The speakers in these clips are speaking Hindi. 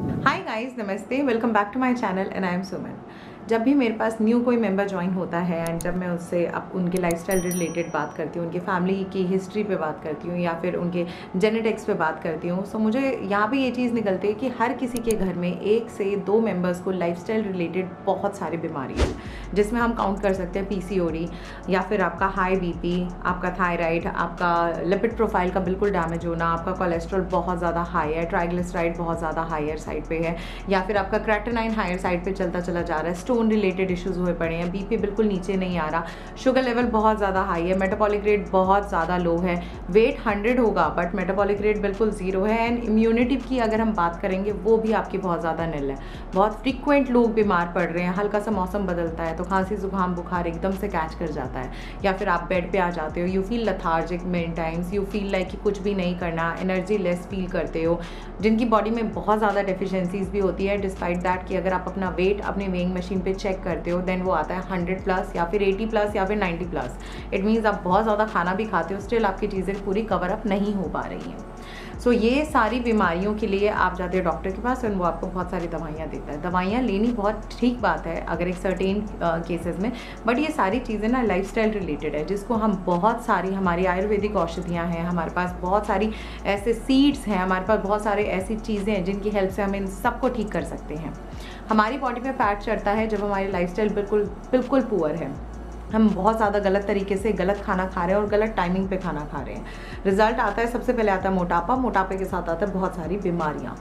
Hi guys, Namaste, welcome back to my channel and I am Suman. जब भी मेरे पास न्यू कोई मेंबर ज्वाइन होता है एंड जब मैं उससे अब उनके लाइफस्टाइल रिलेटेड बात करती हूँ, उनके फैमिली की हिस्ट्री पे बात करती हूँ या फिर उनके जेनेटिक्स पे बात करती हूँ सो so मुझे यहाँ पे ये चीज़ निकलती है कि हर किसी के घर में एक से दो मेंबर्स को लाइफस्टाइल रिलेटेड बहुत सारी बीमारी है, जिसमें हम काउंट कर सकते हैं पी या फिर आपका हाई बीपी आपका थायराइड आपका लिपिड प्रोफ़ाइल का बिल्कुल डैमेज होना, आपका कोलेस्ट्रॉल बहुत ज़्यादा हाई है ट्राइग्लिसराइड बहुत ज़्यादा हायर साइड पर है या फिर आपका क्रैटनाइन हायर साइड पर चलता चला जा रहा है स्टोन रिलेटेड इश्यूज़ हुए पड़े हैं। बीपी बिल्कुल नीचे नहीं आ रहा। शुगर लेवल बहुत ज़्यादा हाई है। मेटाबॉलिक रेट बहुत ज़्यादा लो है। वेट हंड्रेड होगा बट मेटाबॉलिक रेट बिल्कुल ज़ीरो है। एंड इम्यूनिटी की अगर हम बात करेंगे, वो भी आपकी बहुत ज़्यादा निल है। बहुत फ्रिक्वेंट लोग बीमार पड़ रहे हैं। हल्का सा मौसम बदलता है तो खांसी, जुकाम, बुखार एकदम से कैच कर जाता है। या फिर आप बेड पे आ जाते हो। You feel lethargic many times you feel like कि कुछ भी नहीं करना। एनर्जी लेस फील करते हो। जिनकी बॉडी में बहुत ज़्यादा डिफिशेंसीज भी होती है। डिस्पाइट दैट कि अगर आप अपना वेट अपने वेइंग मशीन पे चेक करते हो देन वो आता है हंड्रेड प्लस या फिर एटी प्लस या फिर नाइन्टी प्लस इट मीन्स आप बहुत ज़्यादा खाना भी खाते हो स्टिल आपकी चीज़ें पूरी कवर अप नहीं हो पा रही हैं. सो ये सारी बीमारियों के लिए आप जाते हो डॉक्टर के पास और वो आपको बहुत सारी दवाइयाँ देता है। दवाइयाँ लेनी बहुत ठीक बात है, अगर एक सर्टेन केसेस में बट ये सारी चीज़ें ना लाइफस्टाइल रिलेटेड है, जिसको हम बहुत सारी, हमारी आयुर्वेदिक औषधियाँ हैं, हमारे पास बहुत सारी ऐसे सीड्स हैं, हमारे पास बहुत सारे ऐसी चीज़ें हैं जिनकी हेल्प से हम इन सबको ठीक कर सकते हैं। हमारी बॉडी में फैट चढ़ता है जब हमारी लाइफस्टाइल बिल्कुल बिल्कुल पुअर है। हम बहुत ज़्यादा गलत तरीके से गलत खाना खा रहे हैं और गलत टाइमिंग पे खाना खा रहे हैं। रिज़ल्ट आता है, सबसे पहले आता है मोटापा, मोटापे के साथ आता है बहुत सारी बीमारियाँ।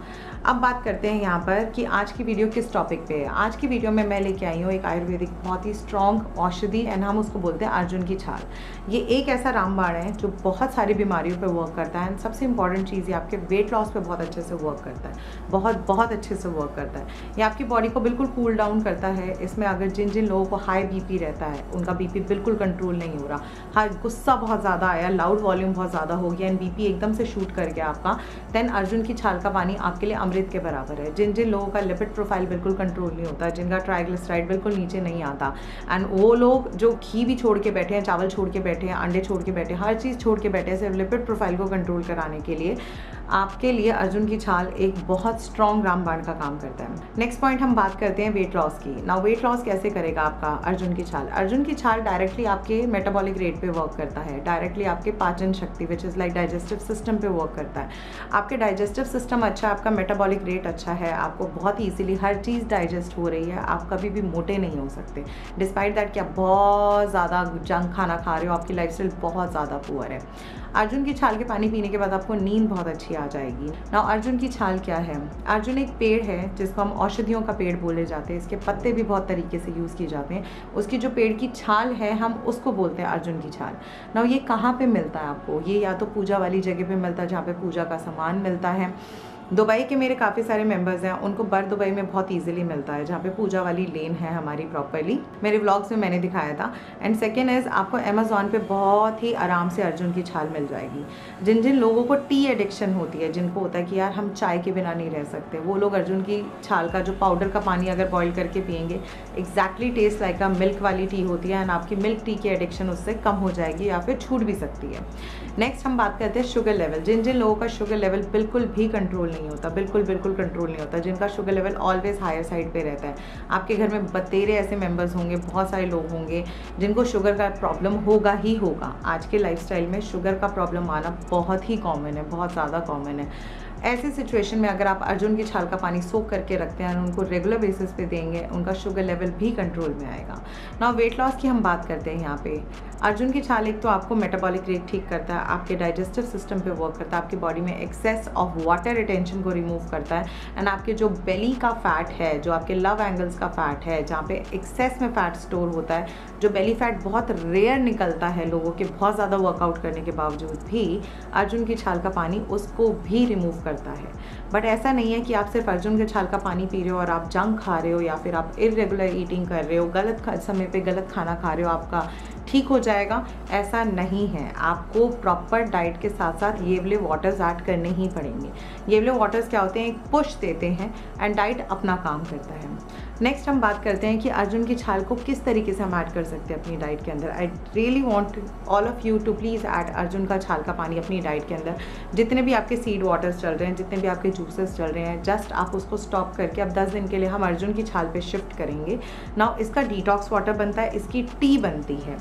अब बात करते हैं यहाँ पर कि आज की वीडियो किस टॉपिक पे है। आज की वीडियो में मैं लेके आई हूँ एक आयुर्वेदिक बहुत ही स्ट्रॉन्ग औषधि एंड हम उसको बोलते हैं अर्जुन की छाल। ये एक ऐसा रामबाण है जो बहुत सारी बीमारियों पर वर्क करता है एंड सबसे इंपॉर्टेंट चीज़ ये आपके वेट लॉस पर बहुत अच्छे से वर्क करता है। बहुत बहुत अच्छे से वर्क करता है। ये आपकी बॉडी को बिल्कुल कूल डाउन करता है। इसमें अगर जिन जिन लोगों को हाई बीपी रहता है, उनका बीपी बिल्कुल कंट्रोल नहीं हो रहा। हर गुस्सा बहुत ज़्यादा आया लाउड वॉल्यूम बहुत ज़्यादा हो गया एंड बीपी एकदम से शूट कर गया आपका। देन अर्जुन की छाल का पानी आपके लिए अमृत के बराबर है। जिन जिन लोगों का लिपिड प्रोफ़ाइल बिल्कुल कंट्रोल नहीं होता, जिनका ट्राइग्लिसराइड बिल्कुल नीचे नहीं आता एंड वो लोग जो घी भी छोड़ के बैठे हैं, चावल छोड़ के बैठे हैं, अंडे छोड़ के बैठे हैं, हर चीज़ छोड़ के बैठे हैं, सिर्फ़ लिपिड प्रोफ़ाइल को कंट्रोल कराने के लिए। आपके लिए अर्जुन की छाल एक बहुत स्ट्रॉन्ग रामबाण का काम करता है। नेक्स्ट पॉइंट हम बात करते हैं वेट लॉस की। ना वेट लॉस कैसे करेगा आपका अर्जुन की छाल? अर्जुन की छाल डायरेक्टली आपके मेटाबॉलिक रेट पे वर्क करता है। डायरेक्टली आपके पाचन शक्ति which is like digestive system पे वर्क करता है। आपके डाइजेस्टिव सिस्टम अच्छा है, आपका मेटाबॉलिक रेट अच्छा है, आपको बहुत ईजिली हर चीज़ डाइजेस्ट हो रही है, आप कभी भी मोटे नहीं हो सकते। डिस्पाइट दैट कि आप बहुत ज़्यादा जंक खाना खा रहे हो, आपकी लाइफ बहुत ज़्यादा पुअर है। अर्जुन की छाल के पानी पीने के बाद आपको नींद बहुत अच्छी आ जाएगी। ना अर्जुन की छाल क्या है? अर्जुन एक पेड़ है, जिसको हम औषधियों का पेड़ बोले जाते हैं। इसके पत्ते भी बहुत तरीके से यूज़ किए जाते हैं। उसकी जो पेड़ की छाल है, हम उसको बोलते हैं अर्जुन की छाल। ना ये कहाँ पर मिलता है आपको? ये या तो पूजा वाली जगह पर मिलता है, जहाँ पर पूजा का सामान मिलता है। दुबई के मेरे काफ़ी सारे मेंबर्स हैं, उनको बर दुबई में बहुत इजीली मिलता है, जहाँ पे पूजा वाली लेन है हमारी प्रॉपरली मेरे व्लॉग्स में मैंने दिखाया था। एंड सेकेंड इज़ आपको अमेजोन पे बहुत ही आराम से अर्जुन की छाल मिल जाएगी। जिन जिन लोगों को टी एडिक्शन होती है, जिनको होता है कि यार, हम चाय के बिना नहीं रह सकते, वो लोग अर्जुन की छाल का, जो पाउडर का पानी अगर बॉयल करके पियेंगे एग्जैक्टली टेस्ट लाइक मिल्क वाली टी होती है एंड आपकी मिल्क टी की एडिक्शन उससे कम हो जाएगी या फिर छूट भी सकती है। नेक्स्ट हम बात करते हैं शुगर लेवल जिन जिन लोगों का शुगर लेवल बिल्कुल भी कंट्रोल नहीं होता, बिल्कुल बिल्कुल कंट्रोल नहीं होता, जिनका sugar level always higher side पे रहता है. आपके घर में बतेरे ऐसे मेंबर्स होंगे, बहुत सारे लोग होंगे, जिनको शुगर का प्रॉब्लम होगा ही होगा. आज के लाइफ में शुगर का प्रॉब्लम आना बहुत ही कॉमन है, बहुत ज़्यादा कॉमन है. ऐसी सिचुएशन में अगर आप अर्जुन की छाल का पानी सोख करके रखते हैं और उनको रेगुलर बेसिस पे देंगे, उनका शुगर लेवल भी कंट्रोल में आएगा। ना वेट लॉस की हम बात करते हैं यहाँ पे। अर्जुन की छाल एक तो आपको मेटाबॉलिक रेट ठीक करता है, आपके डाइजेस्टिव सिस्टम पे वर्क करता है, आपकी बॉडी में एक्सेस ऑफ़ वाटर रिटेंशन को रिमूव करता है एंड आपके जो बेली का फैट है, जो आपके लव एंगल्स का फैट है, जहाँ पे एक्सेस में फैट स्टोर होता है, जो बेली फैट बहुत रेयर निकलता है लोगों के, बहुत ज़्यादा वर्कआउट करने के बावजूद भी, अर्जुन की छाल का पानी उसको भी रिमूव करता है। बट ऐसा नहीं है कि आप सिर्फ़ अर्जुन के छाल का पानी पी रहे हो और आप जंक खा रहे हो या फिर आप इरेगुलर ईटिंग कर रहे हो, गलत समय पे गलत खाना खा रहे हो, आपका ठीक हो जाएगा, ऐसा नहीं है। आपको प्रॉपर डाइट के साथ साथ ये वाले वाटर्स ऐड करने ही पड़ेंगे। ये वाले वाटर्स क्या होते हैं? एक पुश देते हैं एंड डाइट अपना काम करता है। नेक्स्ट हम बात करते हैं कि अर्जुन की छाल को किस तरीके से हम ऐड कर सकते हैं अपनी डाइट के अंदर। I really want all of you to please add Arjun का छाल का पानी अपनी डाइट के अंदर। जितने भी आपके सीड वाटर्स चल रहे हैं, जितने भी आपके जूसेस चल रहे हैं जस्ट आप उसको स्टॉप करके अब दस दिन के लिए हम अर्जुन की छाल पे शिफ्ट करेंगे। नाउ इसका डिटॉक्स वाटर बनता है, इसकी टी बनती है।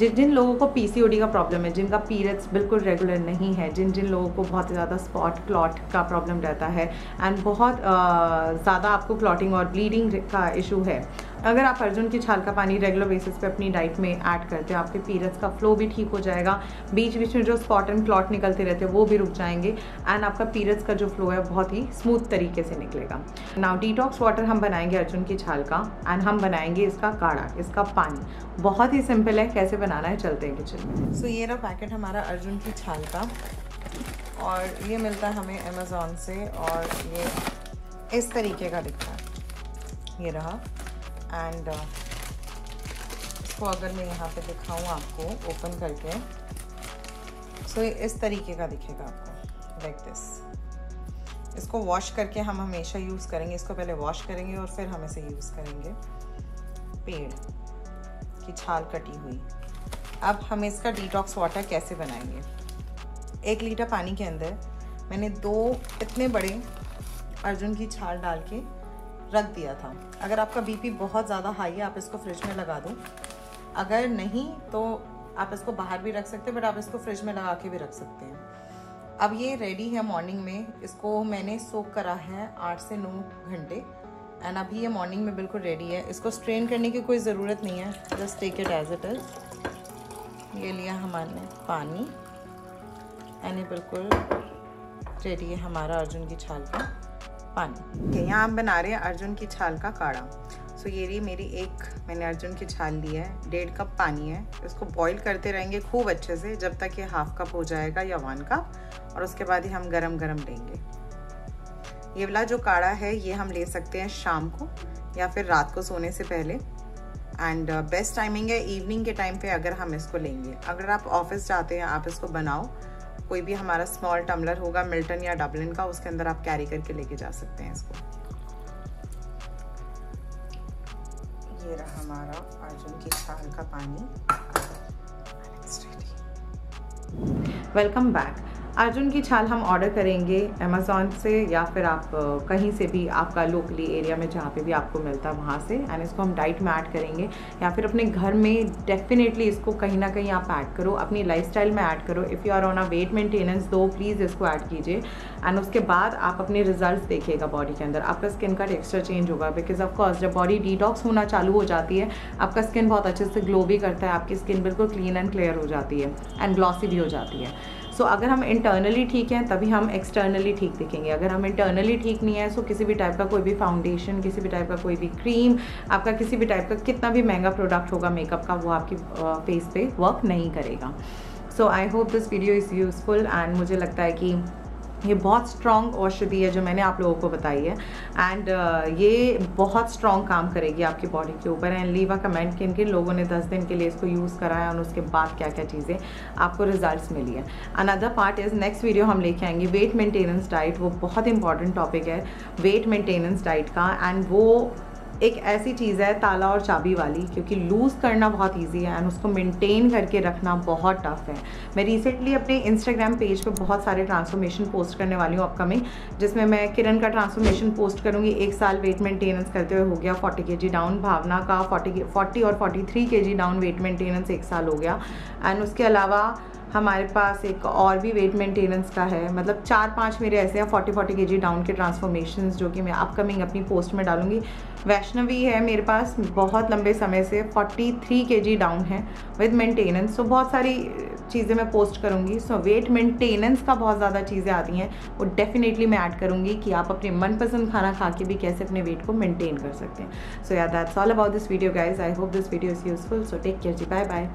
जिन जिन लोगों को पीसीओडी का प्रॉब्लम है, जिनका पीरियड्स बिल्कुल रेगुलर नहीं है, जिन जिन लोगों को बहुत ज़्यादा स्पॉट क्लॉट का प्रॉब्लम रहता है एंड बहुत ज़्यादा आपको क्लॉटिंग और ब्लीडिंग का इशू है अगर आप अर्जुन की छाल का पानी रेगुलर बेसिस पे अपनी डाइट में ऐड करते हो, आपके पीरियड्स का फ्लो भी ठीक हो जाएगा। बीच बीच में जो स्पॉट एंड क्लॉट निकलते रहते हैं, वो भी रुक जाएँगे एंड आपका पीरियड्स का जो फ्लो है, बहुत ही स्मूथ तरीके से निकलेगा। नाउ डिटॉक्स वाटर हम बनाएँगे अर्जुन की छाल का एंड हम बनाएँगे इसका काढ़ा, इसका पानी। बहुत ही सिंपल है, कैसे बनाना है, चलते हैं किचन में। सो ये रहा पैकेट हमारा अर्जुन की छाल का और ये मिलता है हमें अमेज़ोन से और ये इस तरीके का दिखता है। ये रहा एंड uh, इसको अगर मैं यहाँ पे दिखाऊँ आपको ओपन करके सो so, इस तरीके का दिखेगा आपको लाइक like दिस इसको वॉश करके हम हमेशा यूज़ करेंगे इसको पहले वॉश करेंगे और फिर हम इसे यूज़ करेंगे. पेड़ की छाल कटी हुई. अब हम इसका डिटॉक्स वाटर कैसे बनाएँगे? एक लीटर पानी के अंदर मैंने दो इतने बड़े अर्जुन की छाल डाल के रख दिया था। अगर आपका बीपी बहुत ज़्यादा हाई है, आप इसको फ्रिज में लगा दो। अगर नहीं तो आप इसको बाहर भी रख सकते हैं बट आप इसको फ्रिज में लगा के भी रख सकते हैं। अब ये रेडी है मॉर्निंग में। इसको मैंने सोक करा है आठ से नौ घंटे। एंड अभी ये मॉर्निंग में बिल्कुल रेडी है। इसको स्ट्रेन करने की कोई ज़रूरत नहीं है। Just take it as it is ये लिया हमारे पानी। एंड ये बिल्कुल रेडी है हमारा अर्जुन की छाल का। पानी। Okay, यहाँ हम बना रहे हैं अर्जुन की छाल का काढ़ा। सो so, ये रही मेरी एक मैंने अर्जुन की छाल ली है डेढ़ कप पानी है। इसको बॉईल करते रहेंगे खूब अच्छे से जब तक ये हाफ़ कप हो जाएगा या वन कप और उसके बाद ही हम गरम गरम लेंगे ये वाला जो काढ़ा है ये हम ले सकते हैं शाम को या फिर रात को सोने से पहले। एंड बेस्ट टाइमिंग है इवनिंग के टाइम पे अगर हम इसको लेंगे। अगर आप ऑफ़िस जाते हैं आप इसको बनाओ। कोई भी हमारा स्मॉल टम्बलर होगा मिल्टन या डबलिन का, उसके अंदर आप कैरी करके लेके जा सकते हैं इसको। ये रहा हमारा अर्जुन की छाल का पानी। वेलकम बैक अर्जुन की छाल हम ऑर्डर करेंगे अमेज़ोन से या फिर आप कहीं से भी आपका लोकली एरिया में जहाँ पे भी आपको मिलता है वहाँ से। एंड इसको हम डाइट में ऐड करेंगे। या फिर अपने घर में डेफिनेटली इसको कहीं ना कहीं आप ऐड करो। अपनी लाइफस्टाइल में ऐड करो। If you are on a weight maintenance do please इसको ऐड कीजिए। एंड उसके बाद आप अपने रिज़ल्ट देखिएगा बॉडी के अंदर। आपका स्किन का टेक्सचर चेंज होगा। बिकॉज़ ऑफकोर्स जब बॉडी डिटॉक्स होना चालू हो जाती है, आपका स्किन बहुत अच्छे से ग्लो भी करता है। आपकी स्किन बिल्कुल क्लीन एंड क्लियर हो जाती है। एंड ग्लॉसी भी हो जाती है। सो so, अगर हम इंटरनली ठीक हैं तभी हम एक्सटर्नली ठीक दिखेंगे। अगर हम इंटरनली ठीक नहीं है सो so किसी भी टाइप का कोई भी फाउंडेशन किसी भी टाइप का कोई भी क्रीम आपका किसी भी टाइप का कितना भी महँगा प्रोडक्ट होगा मेकअप का वो आपकी फेस पे वर्क नहीं करेगा। So I hope this video is useful and मुझे लगता है कि ये बहुत स्ट्रॉन्ग औषधि है जो मैंने आप लोगों को बताई है। एंड uh, ये बहुत स्ट्रॉन्ग काम करेगी आपकी बॉडी के ऊपर। एंड लीवा कमेंट किन किन लोगों ने 10 दिन के लिए इसको यूज़ कराया है और उसके बाद क्या क्या चीज़ें आपको रिजल्ट्स मिली है। Another part is next video हम लेके आएँगे। वेट मेंटेनेंस डाइट वो बहुत इंपॉर्टेंट टॉपिक है। वेट मेंटेनेंस डाइट का। एंड वो एक ऐसी चीज़ है, ताला और चाबी वाली, क्योंकि लूज़ करना बहुत ईजी है एंड उसको मेंटेन करके रखना बहुत टफ है। मैं रिसेंटली अपने इंस्टाग्राम पेज पे बहुत सारे ट्रांसफॉर्मेशन पोस्ट करने वाली हूँ अपकमिंग जिसमें मैं किरण का ट्रांसफॉर्मेशन पोस्ट करूँगी। एक साल वेट मेंटेनेंस करते हुए हो गया फोर्टी के डाउन भावना का फोर्टी फोर्टी और फोर्टी थ्री के डाउन वेट मेंटेनेंस एक साल हो गया। एंड उसके अलावा हमारे पास एक और भी वेट मेंटेनेंस का है। मतलब चार पाँच मेरे ऐसे हैं फोर्टी फोर्टी के जी डाउन के ट्रांसफॉर्मेशन जो कि मैं अपकमिंग अपनी पोस्ट में डालूँगी। वैष्णवी है मेरे पास, बहुत लंबे समय से forty three K G down है विद मेंटेनेंस सो बहुत सारी चीज़ें मैं पोस्ट करूँगी। सो वेट मेंटेनेंस का बहुत ज़्यादा चीज़ें आती हैं। वो डेफिनेटली मैं ऐड करूँगी कि आप अपने मनपसंद खाना खा के भी कैसे अपने वेट को मेंटेन कर सकते हैं। So yeah that's all about this video guys I hope this video is useful so take care ji bye bye